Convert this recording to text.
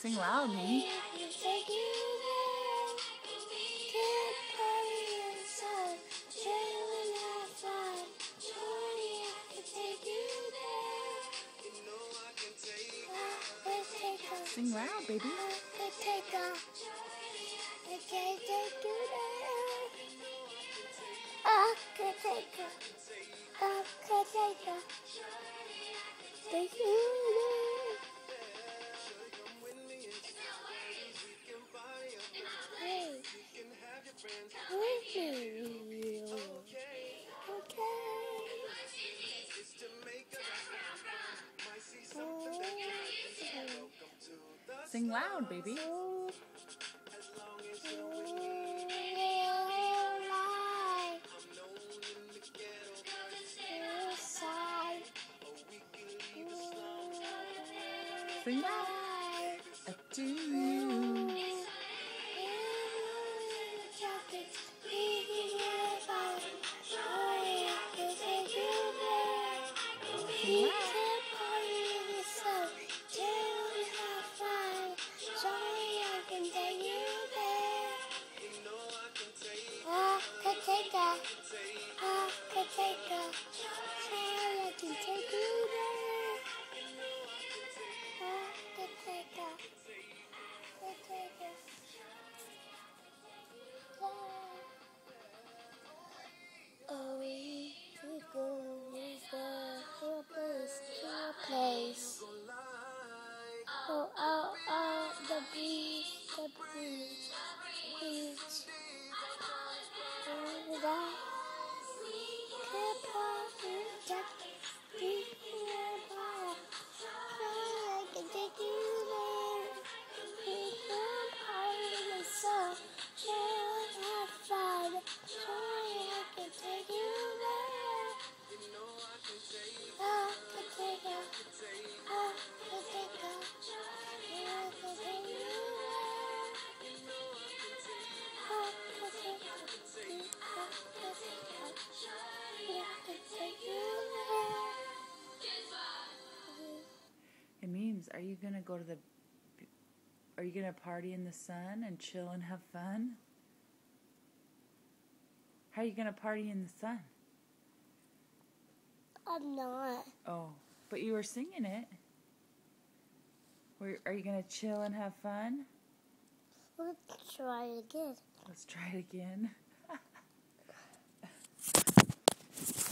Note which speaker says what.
Speaker 1: Sing loud, me. Sing loud, baby.
Speaker 2: Take you
Speaker 1: Sing loud, baby. Sing loud. Up to you.
Speaker 2: We dreams? Are you going to go to the
Speaker 1: are you going to party in the sun and chill and have fun? How are you going to party in the sun?
Speaker 2: I'm not.
Speaker 1: Oh, but you were singing it. Are you going to chill and have fun?
Speaker 2: Let's try it again.
Speaker 1: Let's try it again.